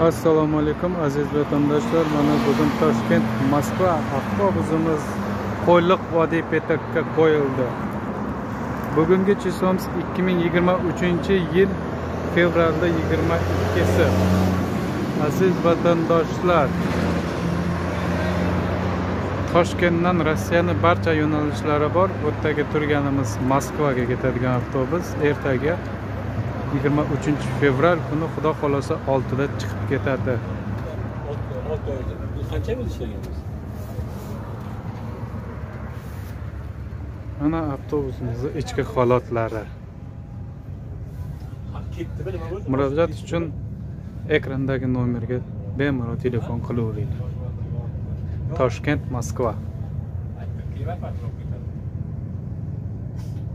assalomu alaykum aziz vatandoshlar. Mana bugun toshkent moskva avtobusimiz qo'yliq vodiy petakka qo'yildi. Bugungi числомыз 2023 yil fevralda 22si aziz vatandoshlar toshkentdan rossiyani barcha yo'nalishlari bor. Bu yerdagi turganimiz moskvaga ketadigan avtobus ertaga 23 fevral kuni xudo xohlasa 6 da chiqib ketadi. Qancha yil ishlaganmiz? mana avtobusimizni ichki holatlari. Murojaat uchun ekrandagi nomerga bemalol telefon qilaveringlar toshkent moskva.